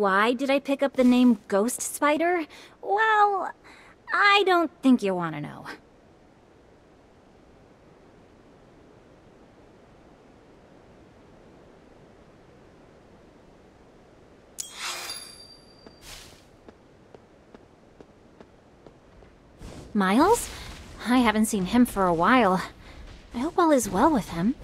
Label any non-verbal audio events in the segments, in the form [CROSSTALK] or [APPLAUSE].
why did I pick up the name Ghost Spider? Well, I don't think you want to know. Miles? I haven't seen him for a while. I hope all is well with him.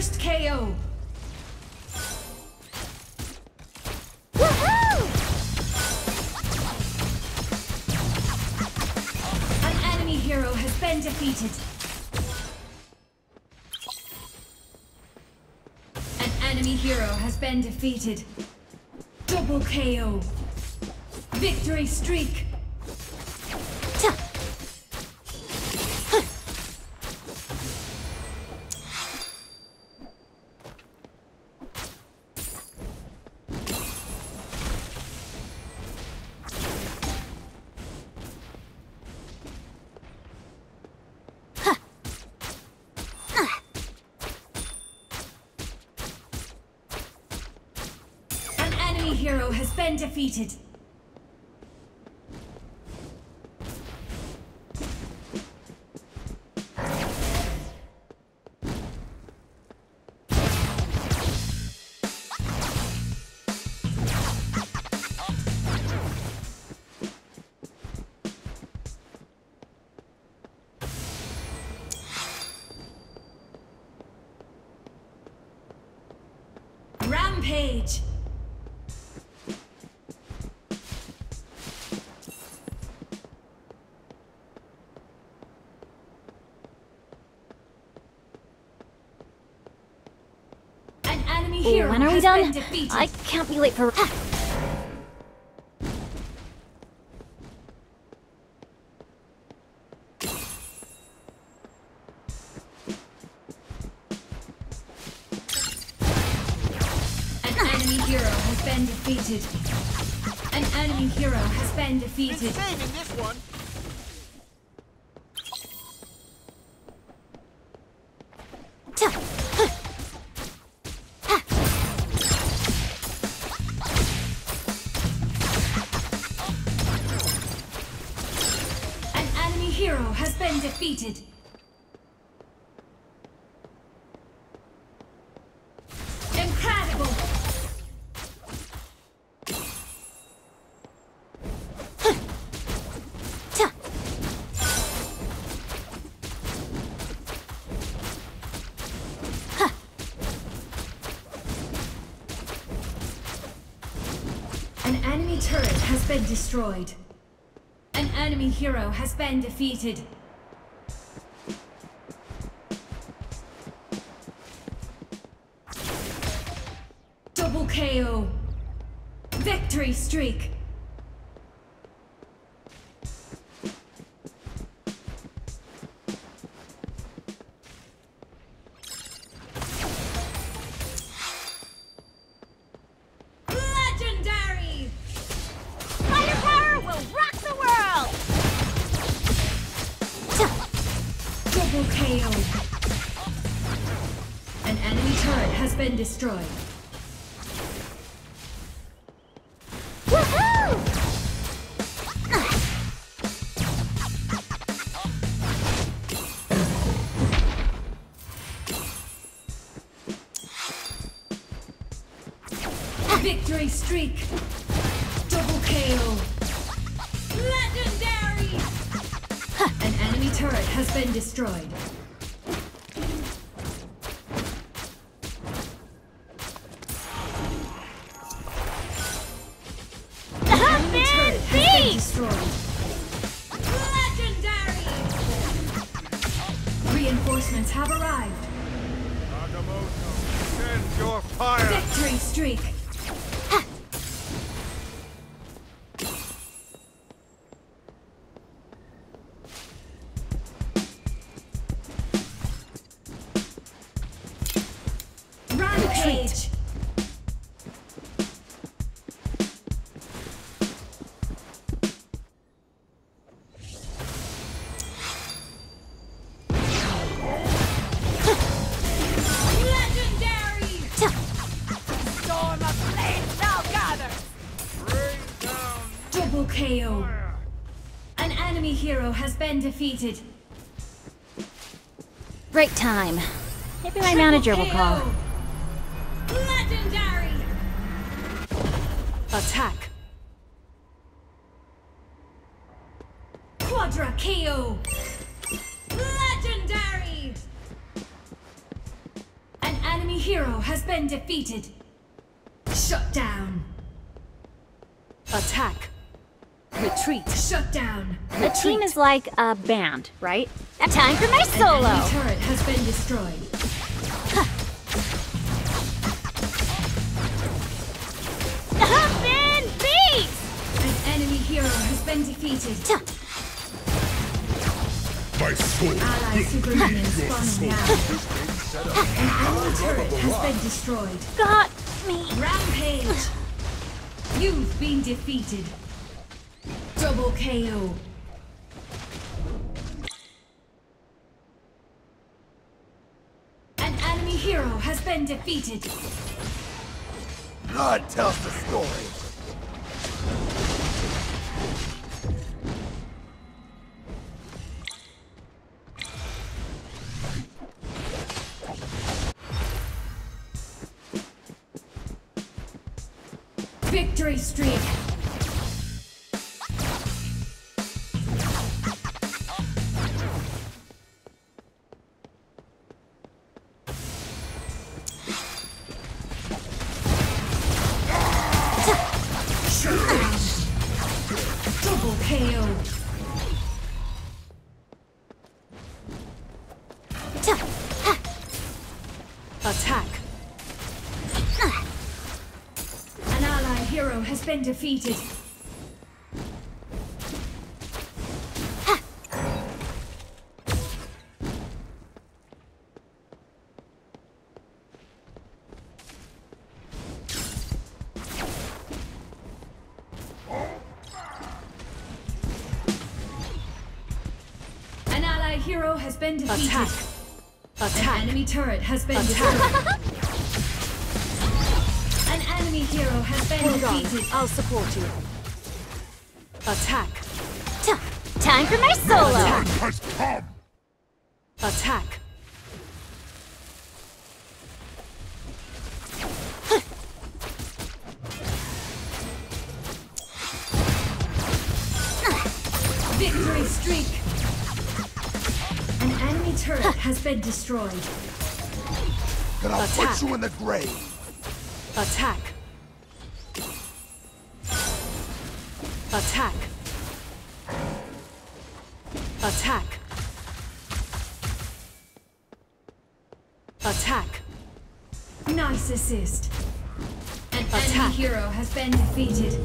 First KO. An enemy hero has been defeated. An enemy hero has been defeated. Double KO. Victory streak. An enemy hero has been defeated. Rampage. Hero when are we done? I can't be late for... An enemy hero has been defeated. An enemy hero has been defeated. Has been defeated. Incredible! An enemy turret has been destroyed. Enemy hero has been defeated. Double KO. Victory streak. Been destroyed. Victory streak. Double KO. Legendary! An enemy turret has been destroyed. Reinforcements have arrived. Agamotto, send your fire! Victory streak! Rampage! Double KO. An enemy hero has been defeated. Break time. Maybe my manager will call. Legendary! Attack! Quadra KO! Legendary! An enemy hero has been defeated. Shut down. Attack! Retreat! Shut down. A team is like a band, right? Time for my solo! enemy turret has been destroyed. Huffin' beast! An enemy hero has been defeated. My soul Ally super minion spawning now. An enemy turret has been destroyed. Got me. Rampage! You've been defeated. Double KO. An enemy hero has been defeated. Blood tells the story. Victory streak. KO. Attack! Ah. An ally hero has been defeated. Hero has been defeated. Attack! An enemy turret has been Attack. destroyed. [LAUGHS] An enemy hero has been Hold on. I'll support you. Attack! Time for my solo! time has come. Attack! Victory streak. An enemy turret has been destroyed. Then I'll Attack. put you in the grave. Attack! Attack! Attack! Attack! Nice assist. An Attack. enemy hero has been defeated.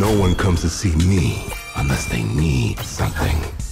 No one comes to see me unless they need something.